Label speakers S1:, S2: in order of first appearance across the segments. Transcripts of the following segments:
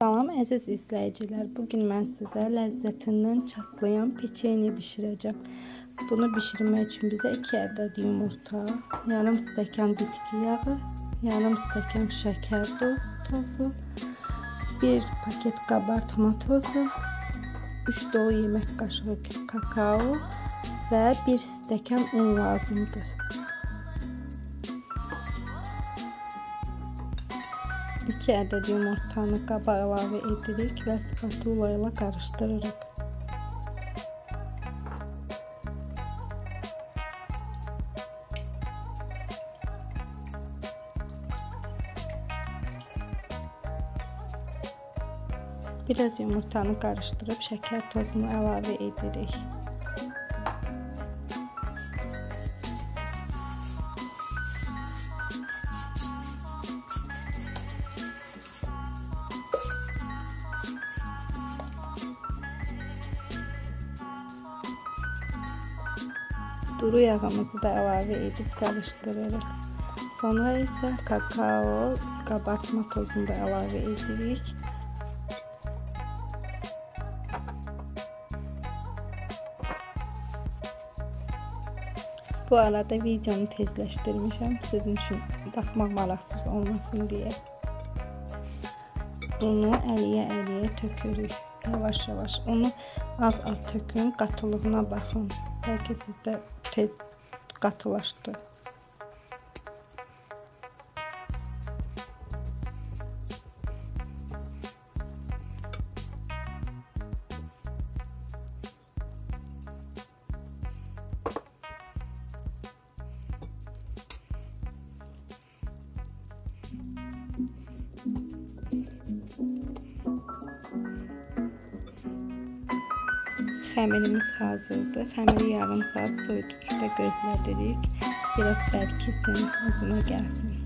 S1: Salam əziz izləyicilər. Bu gün mən sizə ləzzətindən çatlayan peçeniya bişirəcəm. Bunu bişirmək üçün bizə 2 ədəd yumurta, yarım stəkan bitki yağı, yarım stəkan şəkər doz, tozu, 1 paket qabartma tozu, 3 dolu yemək qaşığı kakao və 1 stəkan un lazımdır. 2 ədəd yumurtanı qaba əlavə edirik və spatula ilə qarışdırırıq. Biraz yumurtanı qarışdırıb şəkər tozunu əlavə edirik. Duru yağımızı da əlavə edib qarışdırırıq. Sonra isə kakao, qabartma tozunu da əlavə edirik. Bu arada videonu tezləşdirmişəm sizin üçün baxmaq maraqsız olmasın deyə. Unu əliyə-əliyə tökürük. Yavaş-yavaş. Unu az-az tökün, qatılığına baxın. Bəlkə sizdə tez qatılaşdı. Xəmirimiz hazırdır. Xəmiri yarım saat soyuducuda gözlədirik. Biraz bərkisin, özünə gəlsin.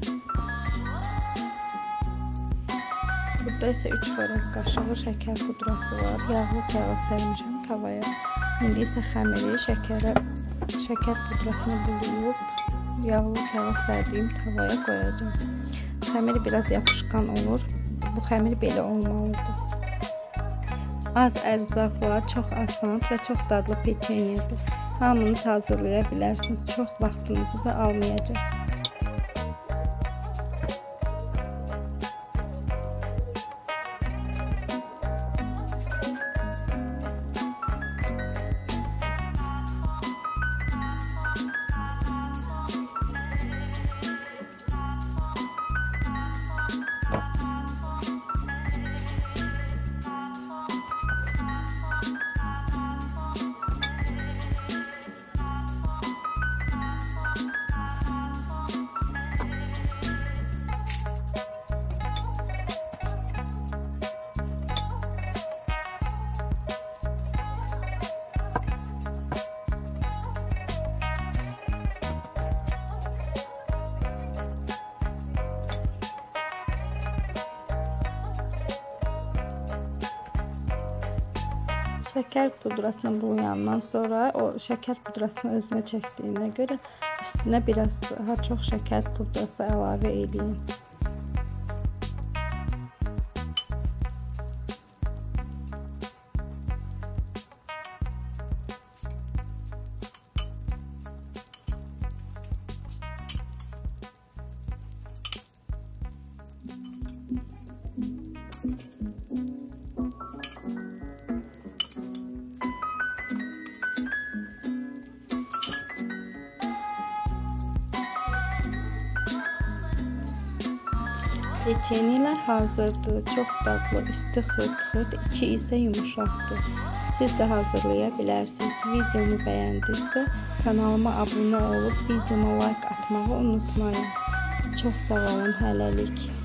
S1: Burada isə 3 xörək qaşığı şəkər pudrası var. Yağlı yağa sərmişəm tavaya. İndi isə xəmiri şəkərə şəkər pudrasını bulayıb yağlı yağa sərdiyim tavaya qoyacağam. Xəmir biraz yapışqan olur. Bu xəmir belə olmalıdır. Az ərzaqla çox asan və çox dadlı peçenyedir. Hamınız hazırlaya bilərsiniz. Çox vaxtınızı da almayacaq. Şəkər pudrasını bulayandan sonra o şəkər pudrasını özünə çəkdiyinə görə üstünə biraz daha çox şəkər pudrası əlavə edin. Peçenyelər hazırdır. Çox dadlı, üstü xırt-xırt, içi isə yumşaqdır. Siz də hazırlaya bilərsiniz. Videomu bəyəndinizsə, kanalıma abunə olub videoma like atmağı unutmayın. Çox sağ olun hələlik.